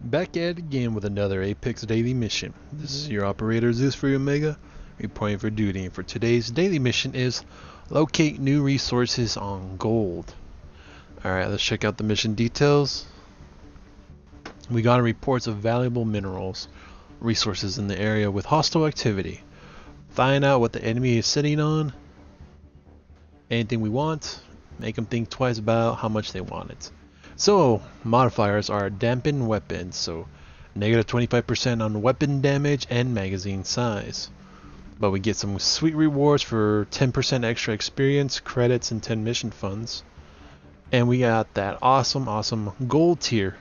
Back at it again with another Apex daily mission. This is your operator Zeus Fury Omega, reporting for duty. And for today's daily mission is locate new resources on gold. Alright, let's check out the mission details. We got reports of valuable minerals, resources in the area with hostile activity. Find out what the enemy is sitting on. Anything we want, make them think twice about how much they want it. So, modifiers are dampen weapons, so negative 25% on weapon damage and magazine size. But we get some sweet rewards for 10% extra experience, credits, and 10 mission funds. And we got that awesome, awesome gold tier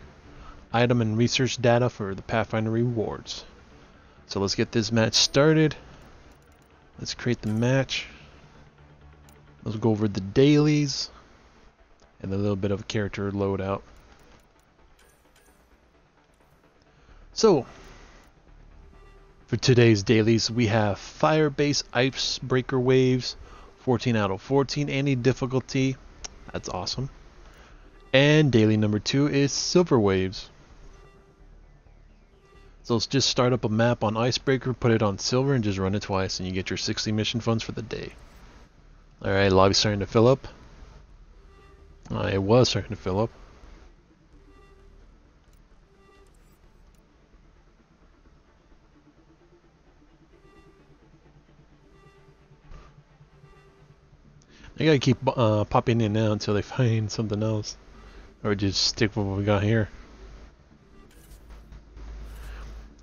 item and research data for the Pathfinder rewards. So let's get this match started. Let's create the match. Let's go over the dailies and a little bit of a character loadout. So, for today's dailies, we have Fire Base Icebreaker Waves, 14 out of 14, any difficulty. That's awesome. And daily number two is Silver Waves. So let's just start up a map on Icebreaker, put it on Silver, and just run it twice, and you get your 60 mission funds for the day. Alright, lobby's starting to fill up. Uh, it was starting to fill up. I gotta keep uh, popping in now until they find something else. Or just stick with what we got here.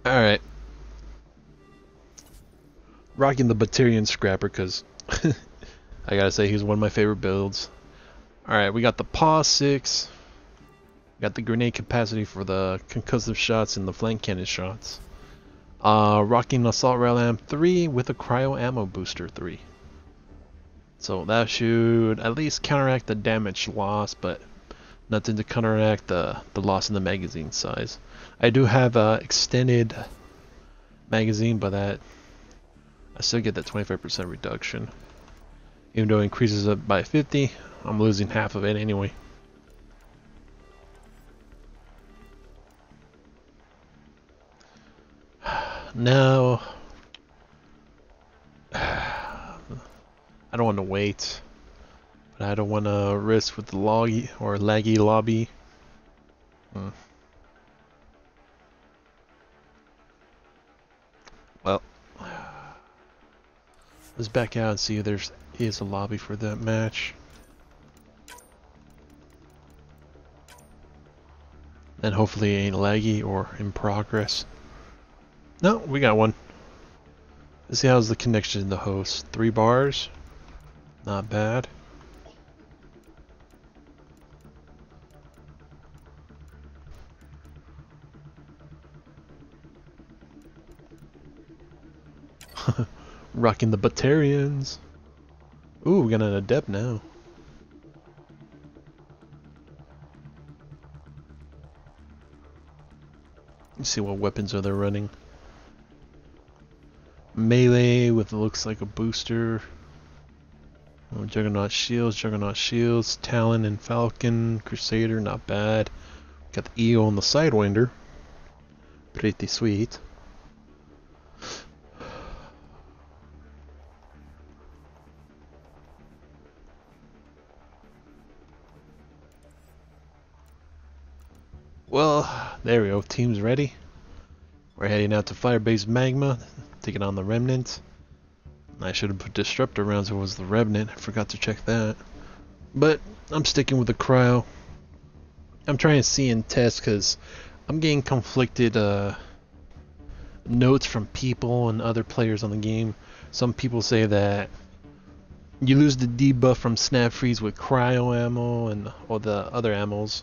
Alright. Rocking the Batarian Scrapper because I gotta say he's one of my favorite builds. Alright, we got the Paw 6. Got the grenade capacity for the concussive shots and the flak cannon shots. Uh, rocking Assault Rail amp 3 with a Cryo Ammo Booster 3. So that should at least counteract the damage loss, but nothing to counteract the, the loss in the magazine size. I do have a extended magazine, but that I still get that 25% reduction. Even though it increases it by 50, I'm losing half of it anyway. Now, I don't want to wait, but I don't want to risk with the loggy or laggy lobby. Hmm. Well, let's back out and see if there's is a lobby for that match. And hopefully it ain't laggy or in progress. No, we got one. Let's see how's the connection in the host. Three bars. Not bad. Rocking the Batarians. Ooh, we got an adept now. See what weapons are they running. Melee with looks like a booster. Oh, Juggernaut shields, Juggernaut shields, Talon and Falcon, Crusader, not bad. Got the EO on the Sidewinder. Pretty sweet. There we go. Team's ready. We're heading out to Firebase Magma, taking on the Remnant. I should have put Disruptor rounds if it was the Remnant. I forgot to check that. But I'm sticking with the Cryo. I'm trying to see and test because I'm getting conflicted uh, notes from people and other players on the game. Some people say that you lose the debuff from Snap Freeze with Cryo ammo and all the other ammos.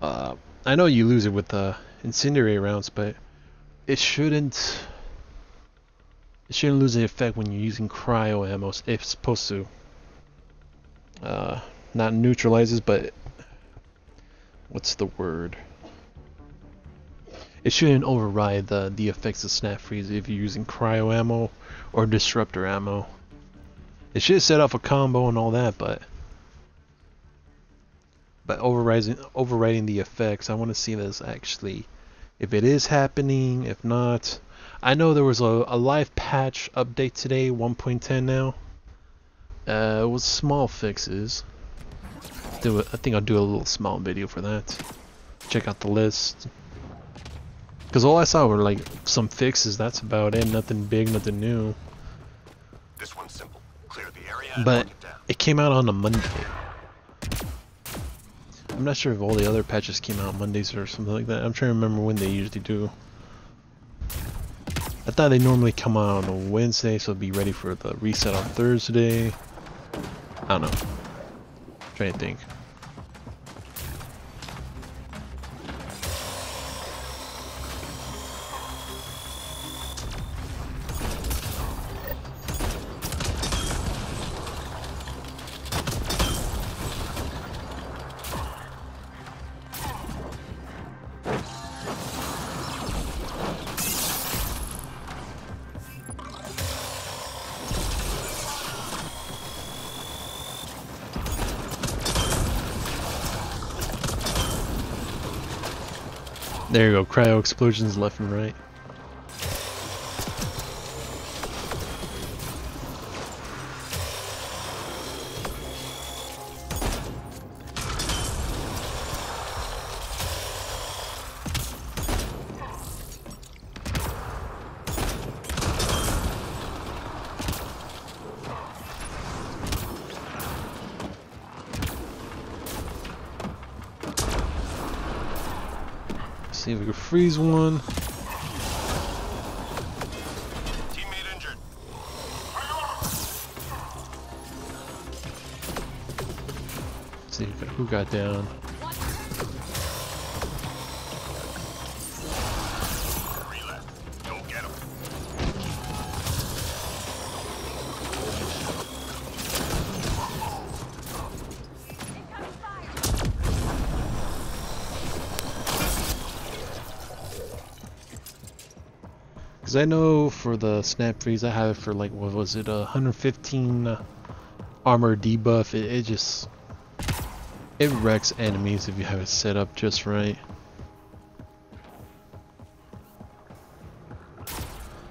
Uh, I know you lose it with the incendiary rounds, but it shouldn't it shouldn't lose the effect when you're using cryo ammo. It's supposed to uh, not neutralizes, but what's the word? It shouldn't override the the effects of snap freeze if you're using cryo ammo or disruptor ammo. It should set off a combo and all that, but but overriding overriding the effects, I want to see this actually if it is happening, if not. I know there was a, a live patch update today, 1.10 now. Uh, it was small fixes. Do it, I think I'll do a little small video for that. Check out the list. Because all I saw were like some fixes, that's about it. Nothing big, nothing new. This one's simple. Clear the area But it came out on a Monday. I'm not sure if all the other patches came out Mondays or something like that. I'm trying to remember when they usually do. I thought they normally come out on a Wednesday, so be ready for the reset on Thursday. I don't know. trying to think. There you go, cryo explosions left and right. One. Teammate injured. See who got down. Because I know for the snap freeze, I have it for like, what was it, uh, 115 uh, armor debuff. It, it just, it wrecks enemies if you have it set up just right.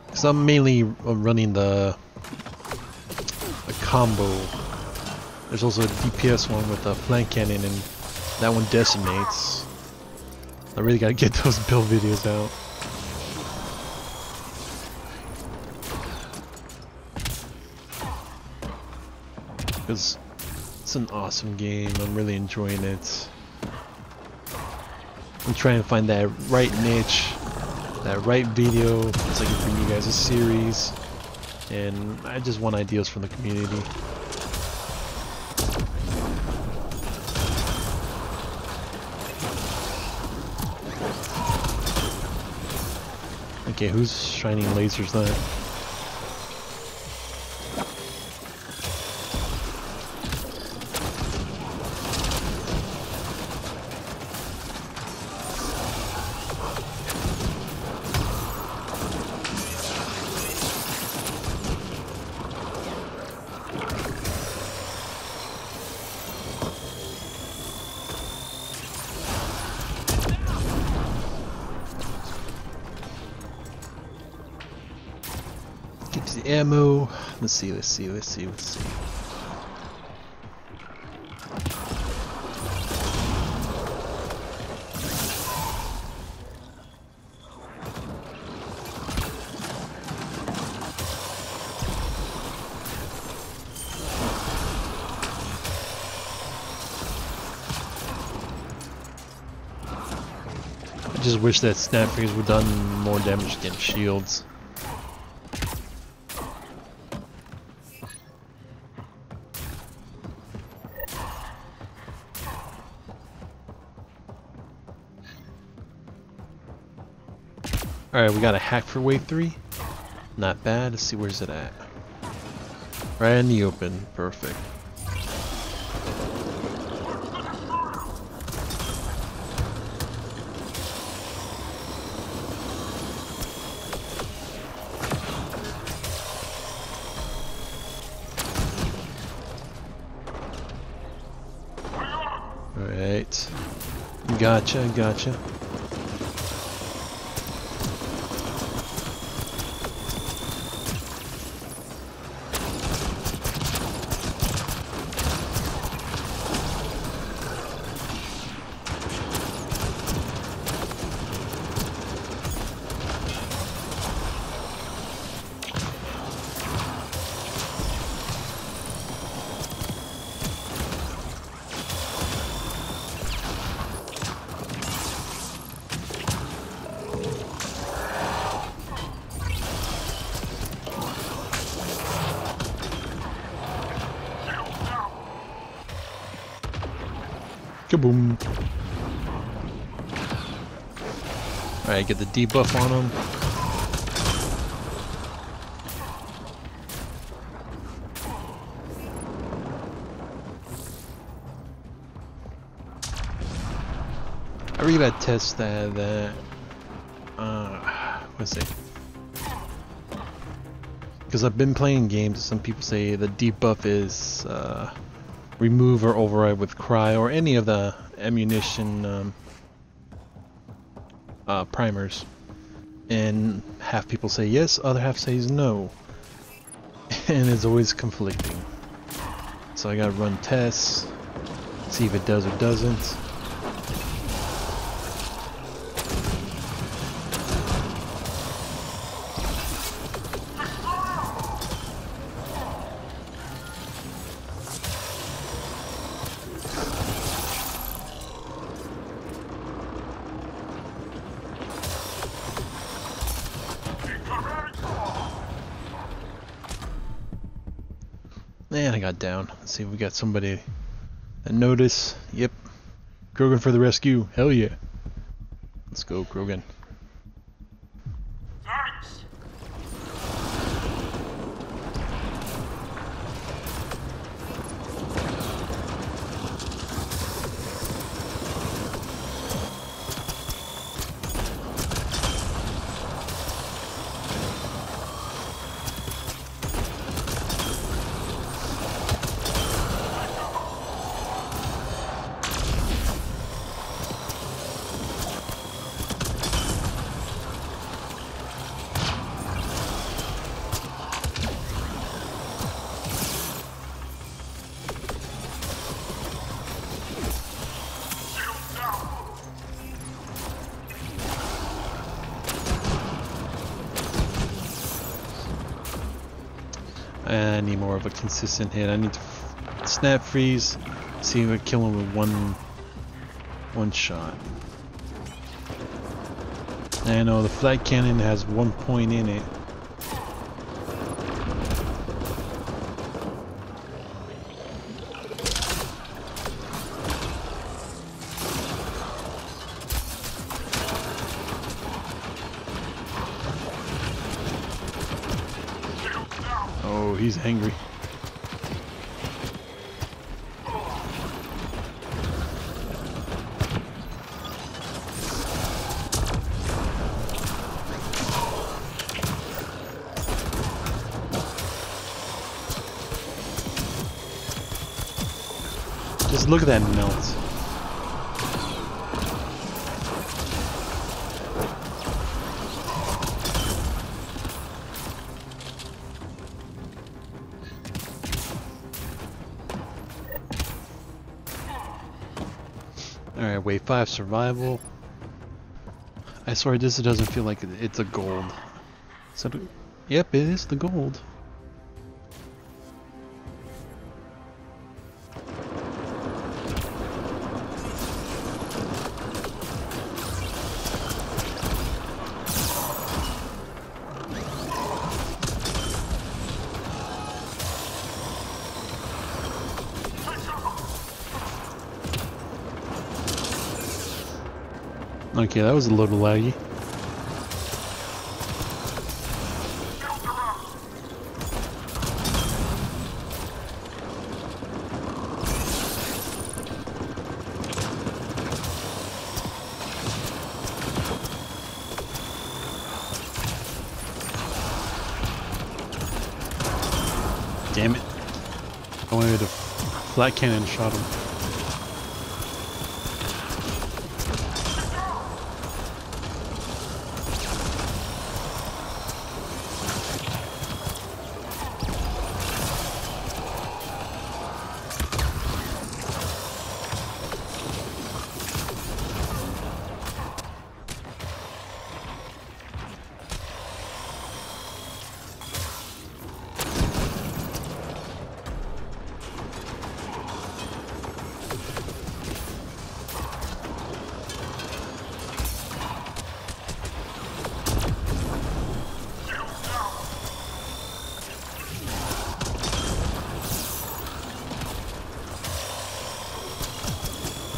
Because I'm mainly uh, running the, the combo. There's also a DPS one with a flak cannon and that one decimates. I really gotta get those build videos out. Because it's an awesome game. I'm really enjoying it. I'm trying to find that right niche, that right video, I can bring you guys a series. And I just want ideas from the community. Okay, who's shining lasers then? Ammo. Let's see, let's see, let's see, let's see. I just wish that snap freeze would done more damage against shields. Alright, we got a hack for wave 3. Not bad. Let's see where's it at. Right in the open. Perfect. Alright. Gotcha, gotcha. Kaboom. Alright, get the debuff on him. I read that test that, that uh, let's see. Because I've been playing games, some people say the debuff is uh, remove or override with cry or any of the ammunition um, uh, primers. And half people say yes, other half says no. And it's always conflicting. So I gotta run tests, see if it does or doesn't. See if we got somebody that notice. Yep. Krogan for the rescue. Hell yeah. Let's go, Krogan. I need more of a consistent hit. I need to snap freeze, see if I kill him with one one shot. I know uh, the flak cannon has one point in it. Look at that melt. Alright, wave 5 survival. I swear this doesn't feel like it's a gold. So, yep, it is the gold. Okay, that was a little laggy. Damn it. I wanted to flak cannon shot him.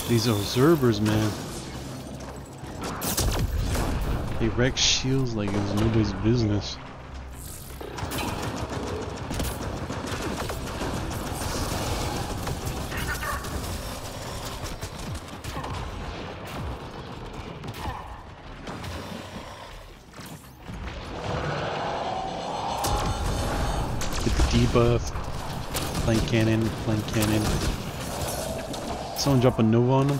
These observers, man. They wreck shields like it was nobody's business. Get the debuff. Flak cannon, flak cannon. Someone drop a Nova on them?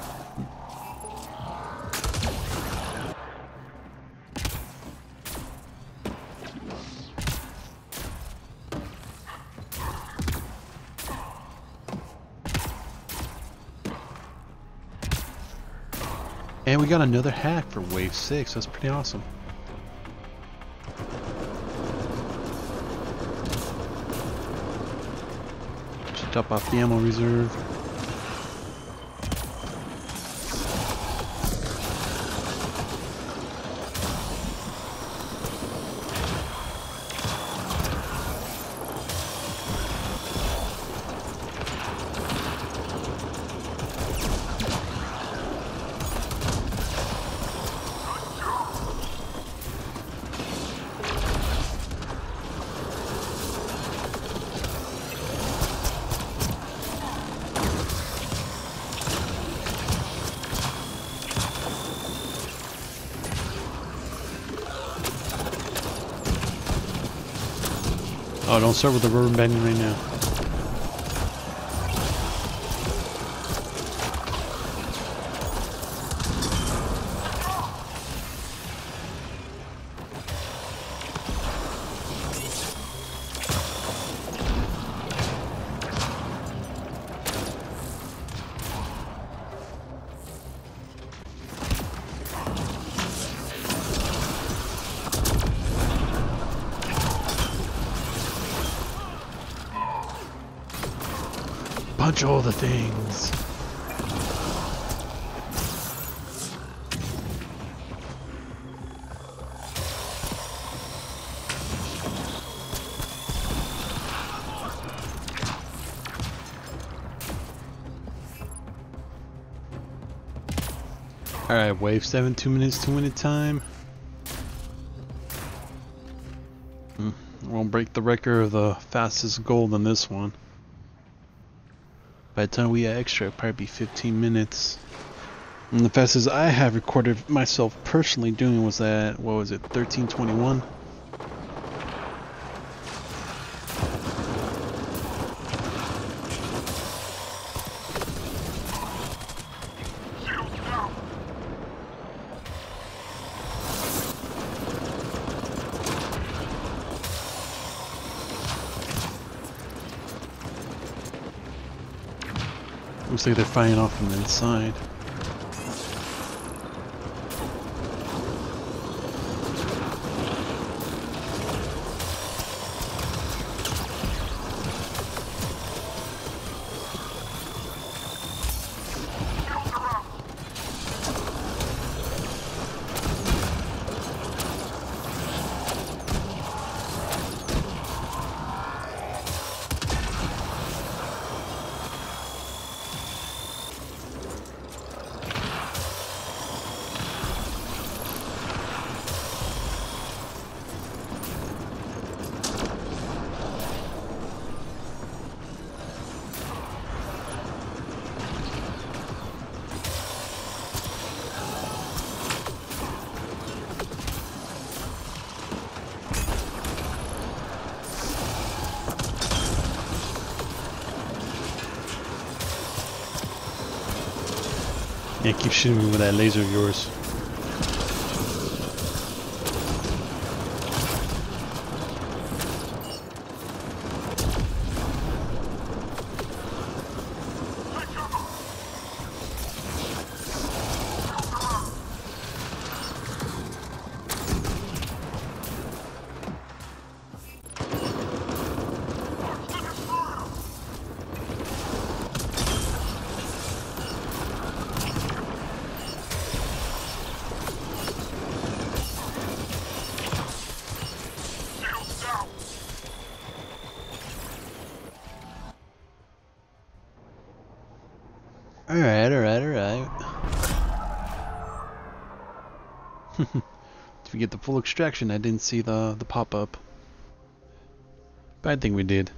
And we got another hack for wave 6, that's pretty awesome. Should top off the ammo reserve. Oh, don't start with the rubber banding right now. All the things. Alright, wave 7, 2 minutes, 2 minute time. Hmm, Won't break the record of the fastest gold in this one. By the time we add extra, it'll probably be 15 minutes. And the fastest I have recorded myself personally doing was at, what was it, 1321? Like they're firing off from the inside. Yeah, keep shooting me with that laser of yours. Alright, alright, alright. Did we get the full extraction? I didn't see the, the pop-up. Bad thing we did.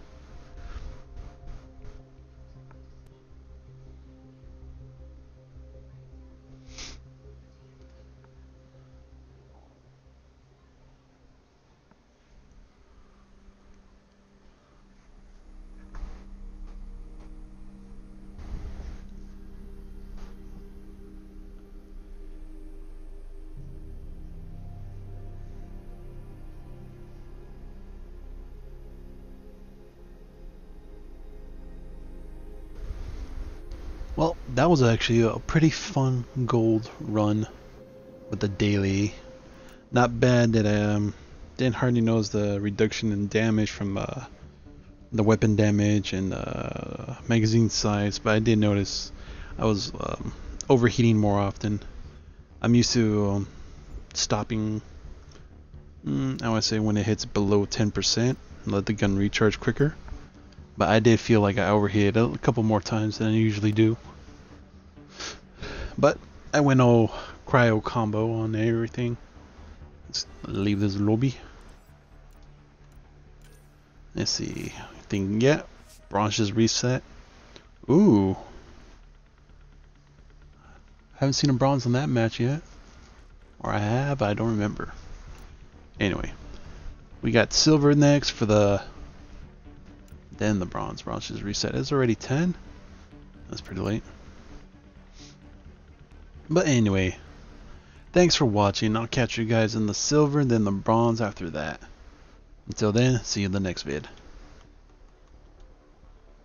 Well, that was actually a pretty fun gold run with the daily. Not bad that um didn't hardly notice the reduction in damage from uh, the weapon damage and uh, magazine size, but I did notice I was um, overheating more often. I'm used to um, stopping. Mm, I would say when it hits below 10%, let the gun recharge quicker. But I did feel like I overheated a couple more times than I usually do. But I went all cryo combo on everything. Let's leave this lobby. Let's see. I think yeah. Bronze is reset. Ooh. Haven't seen a bronze on that match yet. Or I have, I don't remember. Anyway. We got silver next for the then the bronze. Bronze is reset. It's already 10. That's pretty late. But anyway, thanks for watching. I'll catch you guys in the silver and then the bronze after that. Until then, see you in the next vid.